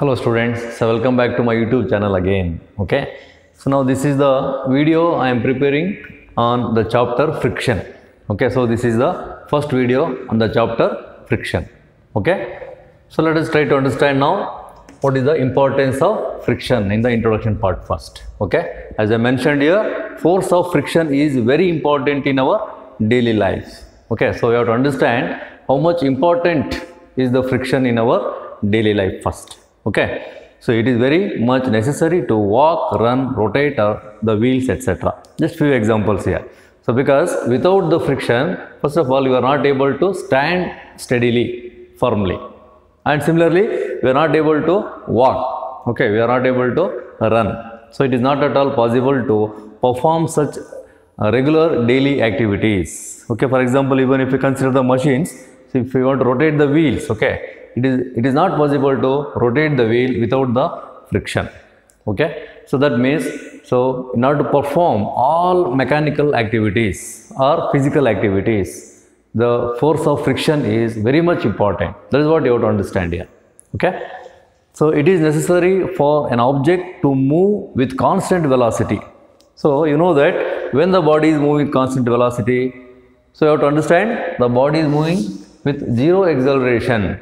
Hello students, so welcome back to my YouTube channel again. Okay, so now this is the video I am preparing on the chapter friction. Okay, so this is the first video on the chapter friction. Okay, so let us try to understand now what is the importance of friction in the introduction part first. Okay, as I mentioned here, force of friction is very important in our daily lives. Okay, so we have to understand how much important is the friction in our daily life first okay. So it is very much necessary to walk run rotate uh, the wheels etc just few examples here. So because without the friction first of all you are not able to stand steadily firmly. And similarly we are not able to walk. Okay. We are not able to run. So it is not at all possible to perform such uh, regular daily activities. Okay. For example even if you consider the machines so if you want to rotate the wheels okay it is it is not possible to rotate the wheel without the friction. Okay? So that means so in order to perform all mechanical activities or physical activities the force of friction is very much important. That is what you have to understand here. Okay? So it is necessary for an object to move with constant velocity. So you know that when the body is moving with constant velocity so you have to understand the body is moving with zero acceleration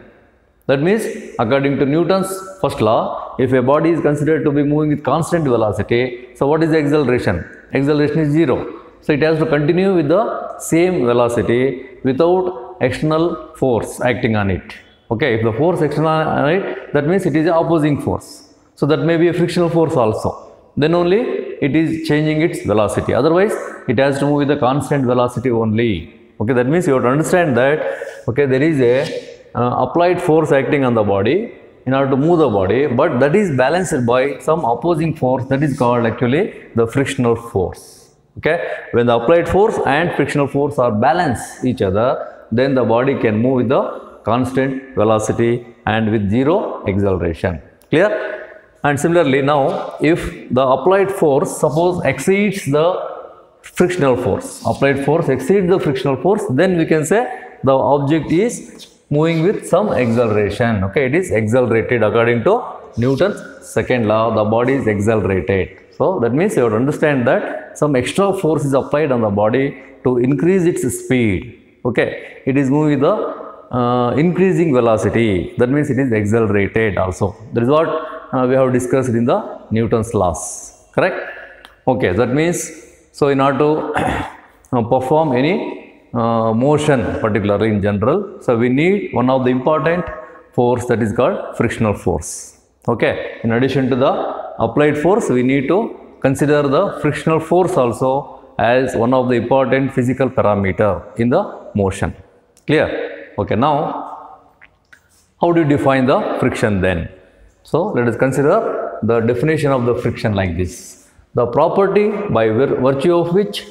that means, according to Newton's first law, if a body is considered to be moving with constant velocity, so what is the acceleration? Acceleration is zero. So, it has to continue with the same velocity without external force acting on it. Okay, if the force external on it, that means it is an opposing force. So, that may be a frictional force also. Then only it is changing its velocity. Otherwise, it has to move with the constant velocity only. Okay, that means you have to understand that, okay, there is a Uh, applied force acting on the body in order to move the body but that is balanced by some opposing force that is called actually the frictional force. Okay? When the applied force and frictional force are balance each other then the body can move with the constant velocity and with zero acceleration. Clear? And similarly now if the applied force suppose exceeds the frictional force applied force exceeds the frictional force then we can say the object is moving with some acceleration. Okay, it is accelerated according to Newton's second law. The body is accelerated. So that means you have to understand that some extra force is applied on the body to increase its speed. Okay, it is moving with the uh, increasing velocity. That means it is accelerated also. That is what uh, we have discussed in the Newton's laws. Correct? Okay, that means so in order to perform any uh, motion particularly in general. So, we need one of the important force that is called frictional force. Okay. In addition to the applied force, we need to consider the frictional force also as one of the important physical parameter in the motion. Clear? Okay. Now, how do you define the friction then? So, let us consider the definition of the friction like this. The property by virtue of which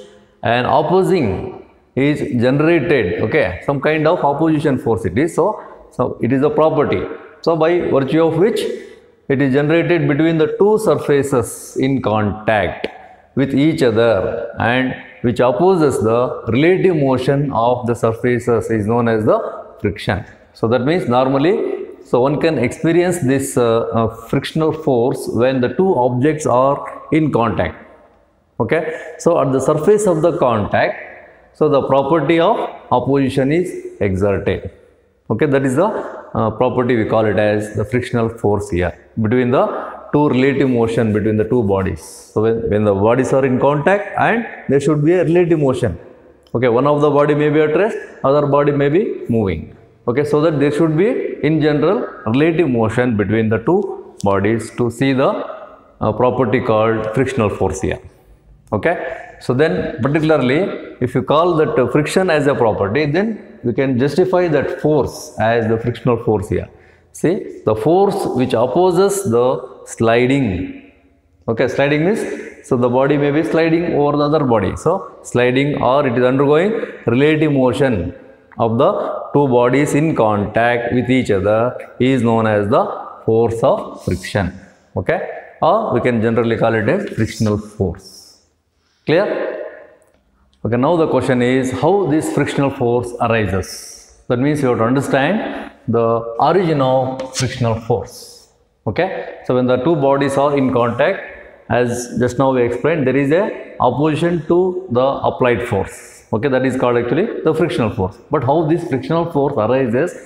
an opposing is generated okay? Some kind of opposition force it is. So so it is a property. So by virtue of which it is generated between the two surfaces in contact with each other and which opposes the relative motion of the surfaces is known as the friction. So that means normally so one can experience this uh, uh, frictional force when the two objects are in contact okay? So at the surface of the contact so, the property of opposition is exerted. Okay, that is the uh, property we call it as the frictional force here between the two relative motion between the two bodies. So, when, when the bodies are in contact and there should be a relative motion. Okay, one of the body may be at rest, other body may be moving. Okay, so that there should be in general relative motion between the two bodies to see the uh, property called frictional force here. Okay, so then particularly if you call that uh, friction as a property then we can justify that force as the frictional force here. See the force which opposes the sliding. Okay, sliding means so the body may be sliding over the other body. So sliding or it is undergoing relative motion of the two bodies in contact with each other is known as the force of friction. Okay, or we can generally call it as frictional force. Clear? Okay, now the question is how this frictional force arises. That means you have to understand the origin of frictional force. Okay. So when the two bodies are in contact, as just now we explained, there is a opposition to the applied force. Okay, that is called actually the frictional force. But how this frictional force arises?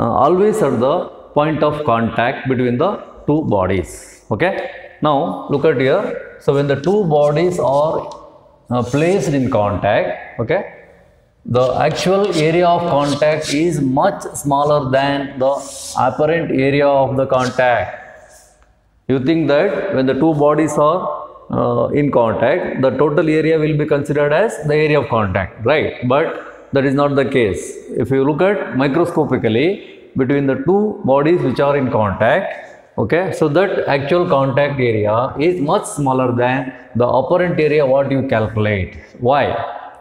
Uh, always at the point of contact between the two bodies. Okay. Now look at here. So when the two bodies are uh, placed in contact, okay, the actual area of contact is much smaller than the apparent area of the contact. You think that when the two bodies are uh, in contact, the total area will be considered as the area of contact, right? But that is not the case. If you look at microscopically between the two bodies which are in contact, okay, so that actual contact area is much smaller than the apparent area what you calculate. Why?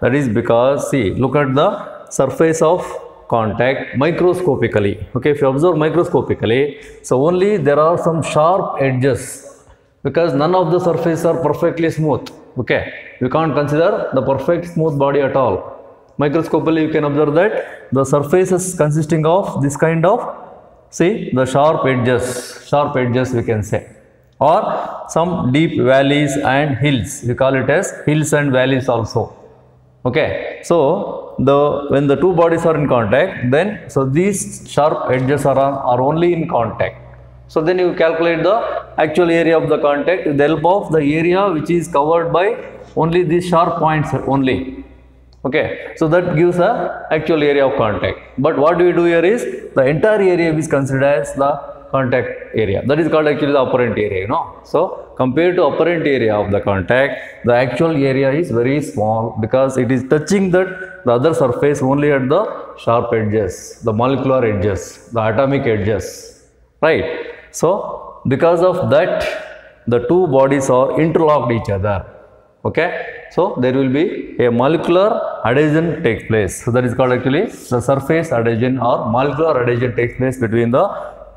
That is because, see, look at the surface of contact microscopically. Okay, if you observe microscopically, so only there are some sharp edges because none of the surfaces are perfectly smooth. Okay, you can't consider the perfect smooth body at all. Microscopically, you can observe that the surface is consisting of this kind of see the sharp edges, sharp edges we can say. Or some deep valleys and hills. We call it as hills and valleys also. Okay. So the when the two bodies are in contact then so these sharp edges are, are only in contact. So then you calculate the actual area of the contact with the help of the area which is covered by only these sharp points only okay so that gives a actual area of contact. But what we do here is the entire area is considered as the contact area. That is called actually the apparent area you know. So compared to apparent area of the contact the actual area is very small because it is touching that the other surface only at the sharp edges the molecular edges the atomic edges right? So because of that the two bodies are interlocked each other okay? So there will be a molecular adhesion take place. So that is called actually the surface adhesion or molecular adhesion takes place between the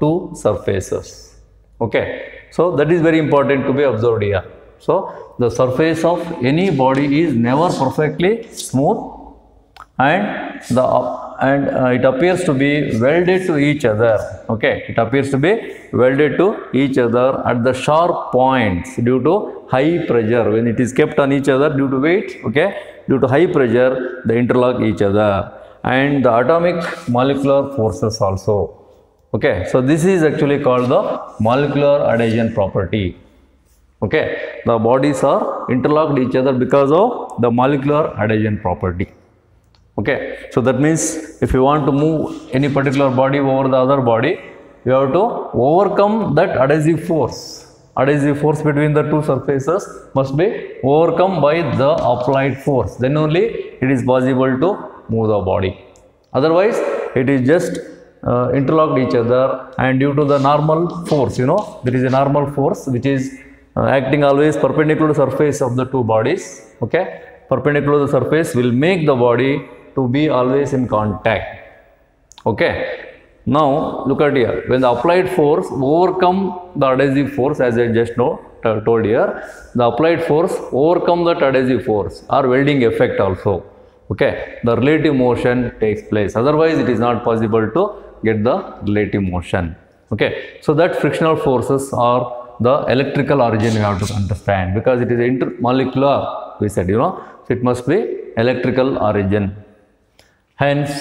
two surfaces. Okay? So that is very important to be observed here. So the surface of any body is never perfectly smooth and the and uh, it appears to be welded to each other. Okay? It appears to be welded to each other at the sharp points due to high pressure. When it is kept on each other due to weight okay? Due to high pressure they interlock each other. And the atomic molecular forces also. Okay? So this is actually called the molecular adhesion property. Okay? The bodies are interlocked each other because of the molecular adhesion property okay? So that means if you want to move any particular body over the other body you have to overcome that adhesive force. Adhesive force between the two surfaces must be overcome by the applied force. Then only it is possible to move the body. Otherwise it is just uh, interlocked each other and due to the normal force you know there is a normal force which is uh, acting always perpendicular to the surface of the two bodies okay? Perpendicular to the surface will make the body to be always in contact. Okay? Now look at here. When the applied force overcome the adhesive force as i just know told here the applied force overcome that adhesive force or welding effect also. Okay? The relative motion takes place. Otherwise it is not possible to get the relative motion. Okay? So that frictional forces are the electrical origin you have to understand because it is intermolecular we said you know so it must be electrical origin hence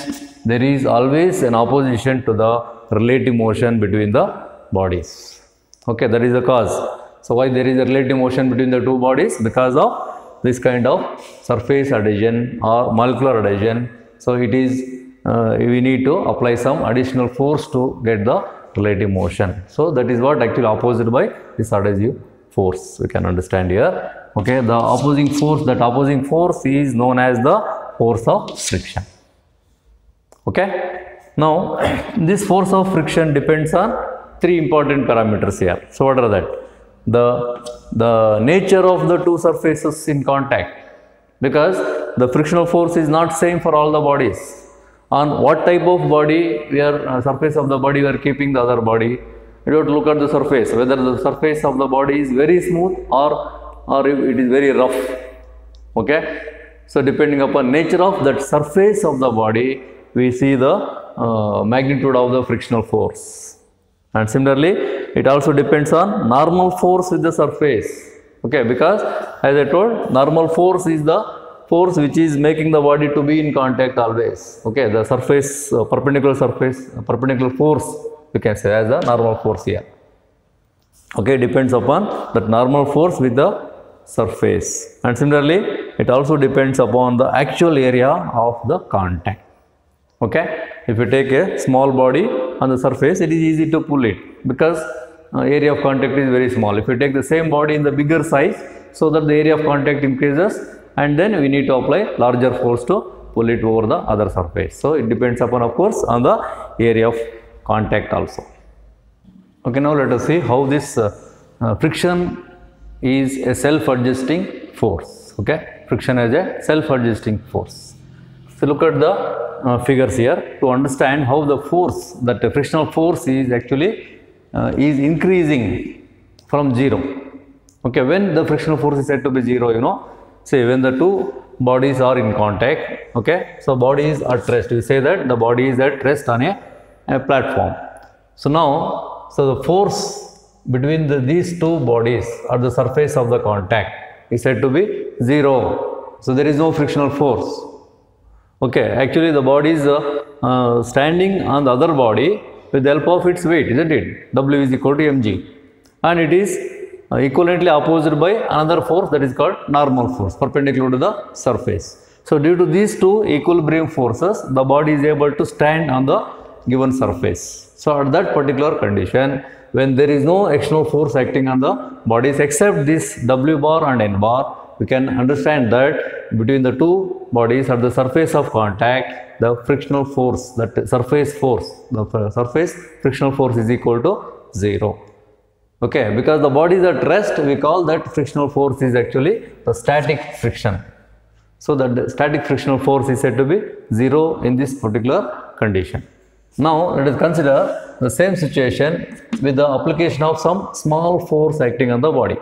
there is always an opposition to the relative motion between the bodies. Okay that is the cause. So why there is a relative motion between the two bodies? Because of this kind of surface adhesion or molecular adhesion. So it is uh, we need to apply some additional force to get the relative motion. So that is what actually opposed by this adhesive force we can understand here. Okay the opposing force that opposing force is known as the force of friction okay? Now this force of friction depends on three important parameters here. So what are that? The the nature of the two surfaces in contact. Because the frictional force is not same for all the bodies. On what type of body we are uh, surface of the body we are keeping the other body. You have to look at the surface whether the surface of the body is very smooth or or it is very rough. Okay? So depending upon nature of that surface of the body we see the uh, magnitude of the frictional force. And similarly it also depends on normal force with the surface. Okay because as i told normal force is the force which is making the body to be in contact always. Okay the surface uh, perpendicular surface uh, perpendicular force we can say as the normal force here. Okay depends upon that normal force with the surface. And similarly it also depends upon the actual area of the contact okay? If you take a small body on the surface it is easy to pull it because uh, area of contact is very small. If you take the same body in the bigger size so that the area of contact increases and then we need to apply larger force to pull it over the other surface. So it depends upon of course on the area of contact also. Okay now let us see how this uh, uh, friction is a self-adjusting force. Okay? Friction is a self-adjusting force. So look at the uh, figures here to understand how the force that the frictional force is actually uh, is increasing from zero. Okay when the frictional force is said to be zero you know say when the two bodies are in contact okay so body is at rest. We say that the body is at rest on a, a platform. So now so the force between the, these two bodies at the surface of the contact is said to be zero. So there is no frictional force okay actually the body is uh, uh, standing on the other body with the help of its weight isn't it? W is equal to mg and it is uh, equivalently opposed by another force that is called normal force perpendicular to the surface. So due to these two equilibrium forces the body is able to stand on the given surface. So at that particular condition when there is no external force acting on the bodies except this w bar and n bar we can understand that between the two bodies at the surface of contact the frictional force that surface force the surface frictional force is equal to 0 okay because the body is at rest we call that frictional force is actually the static friction. So the static frictional force is said to be 0 in this particular condition. Now let us consider the same situation with the application of some small force acting on the body.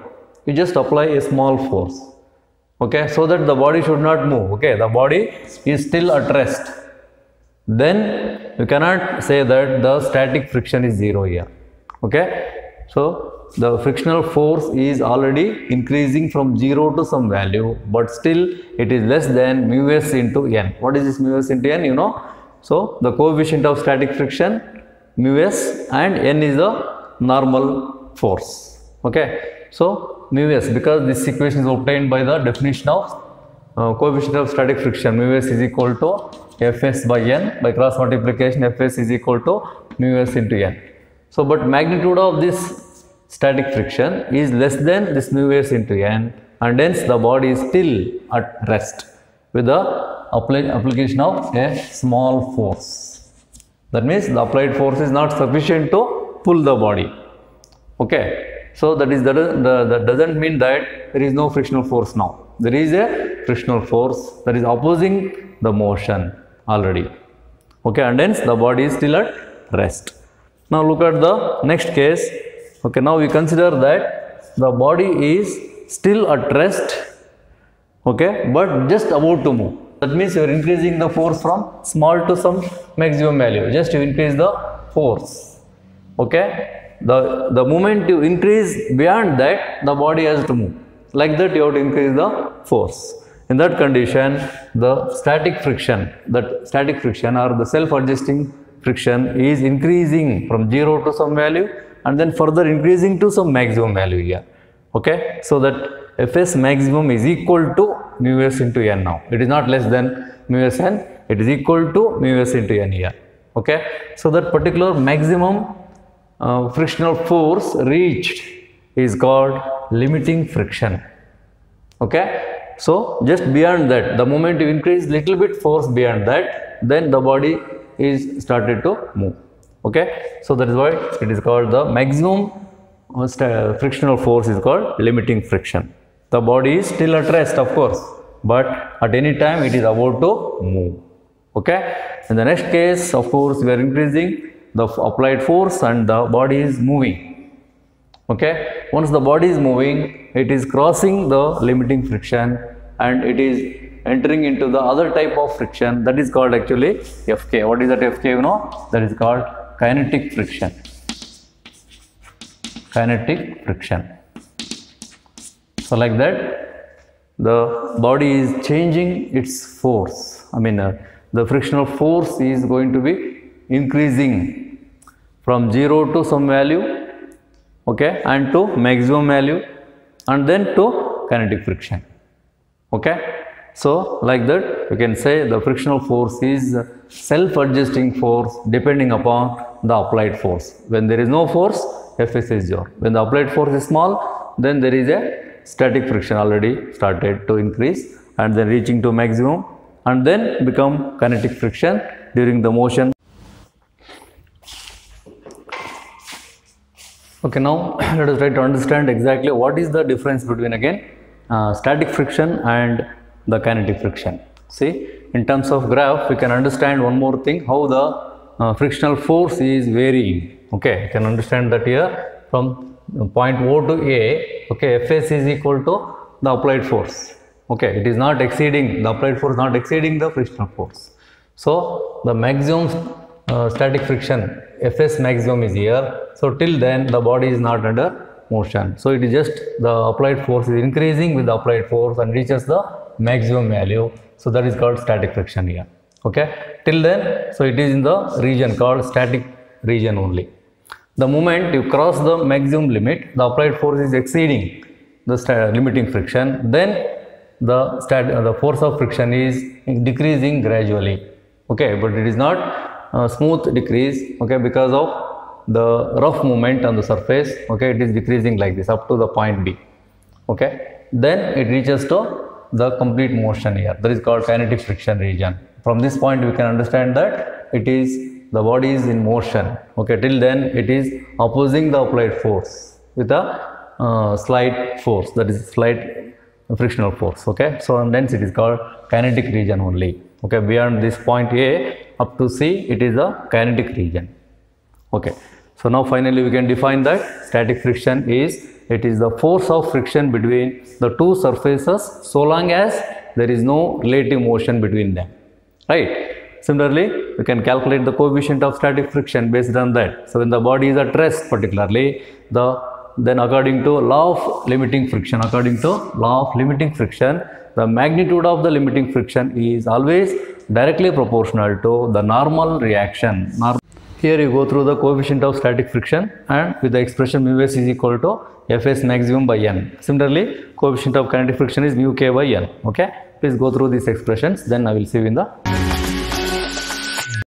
You just apply a small force okay so that the body should not move. Okay the body is still at rest. Then you cannot say that the static friction is zero here. Okay so the frictional force is already increasing from 0 to some value but still it is less than mu s into n. What is this mu s into n? You know? So the coefficient of static friction mu s and n is the normal force. Okay so mu s because this equation is obtained by the definition of uh, coefficient of static friction. Mu s is equal to fs by n by cross multiplication fs is equal to mu s into n. So but magnitude of this static friction is less than this mu s into n and hence the body is still at rest with the application of a small force. That means the applied force is not sufficient to pull the body. Okay so that is that, the, that doesn't mean that there is no frictional force now. There is a frictional force that is opposing the motion already. Okay and hence the body is still at rest. Now look at the next case. Okay now we consider that the body is still at rest. Okay but just about to move. That means you are increasing the force from small to some maximum value. Just you increase the force. Okay the the moment you increase beyond that the body has to move. Like that you have to increase the force. In that condition the static friction that static friction or the self adjusting friction is increasing from 0 to some value and then further increasing to some maximum value here. Okay? So that fs maximum is equal to mu s into n now. It is not less than mu s n. It is equal to mu s into n here. Okay? So that particular maximum uh, frictional force reached is called limiting friction. Okay? So just beyond that the moment you increase little bit force beyond that then the body is started to move. Okay? So that is why it is called the maximum uh, frictional force is called limiting friction. The body is still at rest of course but at any time it is about to move. Okay? In the next case of course we are increasing the applied force and the body is moving. Okay? Once the body is moving it is crossing the limiting friction and it is entering into the other type of friction that is called actually fk what is that fk you know? That is called kinetic friction. Kinetic friction. So like that the body is changing its force. I mean uh, the frictional force is going to be increasing from 0 to some value okay and to maximum value and then to kinetic friction okay. So like that you can say the frictional force is self adjusting force depending upon the applied force. When there is no force fs is 0 when the applied force is small then there is a static friction already started to increase and then reaching to maximum and then become kinetic friction during the motion Okay, now let us try to understand exactly what is the difference between again uh, static friction and the kinetic friction. See, in terms of graph, we can understand one more thing how the uh, frictional force is varying. Okay, you can understand that here from point O to A, okay, Fs is equal to the applied force. Okay, it is not exceeding the applied force, not exceeding the frictional force. So, the maximum uh, static friction Fs maximum is here. So, till then the body is not under motion. So, it is just the applied force is increasing with the applied force and reaches the maximum value. So, that is called static friction here. Okay. Till then, so it is in the region called static region only. The moment you cross the maximum limit, the applied force is exceeding the limiting friction, then the, the force of friction is decreasing gradually. Okay, but it is not uh, smooth decrease. Okay, because of the rough movement on the surface. Okay, it is decreasing like this up to the point B. Okay, then it reaches to the complete motion here. That is called kinetic friction region. From this point, we can understand that it is the body is in motion. Okay, till then it is opposing the applied force with a uh, slight force. That is slight frictional force. Okay, so and hence it is called kinetic region only. Okay, beyond this point A up to C, it is a kinetic region. Okay, so now finally we can define that static friction is it is the force of friction between the two surfaces so long as there is no relative motion between them. Right. Similarly, we can calculate the coefficient of static friction based on that. So when the body is at rest particularly, the then according to law of limiting friction, according to law of limiting friction, the magnitude of the limiting friction is always directly proportional to the normal reaction. Here you go through the coefficient of static friction and with the expression mu s is equal to fs maximum by n. Similarly, coefficient of kinetic friction is mu k by n. Okay, please go through these expressions. Then I will see you in the